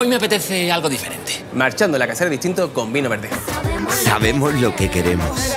Hoy me apetece algo diferente. Marchando la casera distinto con vino verde. Sabemos lo que queremos.